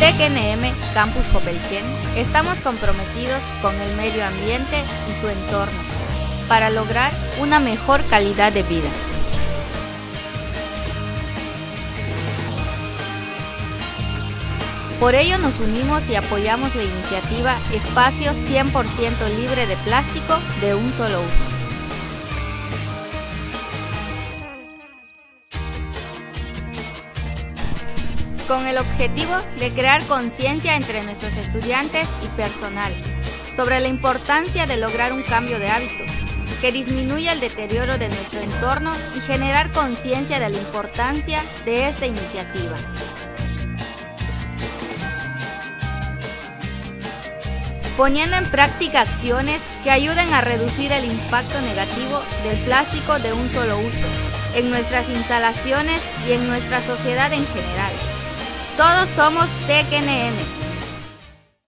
TECNM Campus Copelchen estamos comprometidos con el medio ambiente y su entorno para lograr una mejor calidad de vida. Por ello nos unimos y apoyamos la iniciativa Espacio 100% libre de plástico de un solo uso. Con el objetivo de crear conciencia entre nuestros estudiantes y personal sobre la importancia de lograr un cambio de hábitos que disminuya el deterioro de nuestro entorno y generar conciencia de la importancia de esta iniciativa. poniendo en práctica acciones que ayuden a reducir el impacto negativo del plástico de un solo uso en nuestras instalaciones y en nuestra sociedad en general. Todos somos TKNM.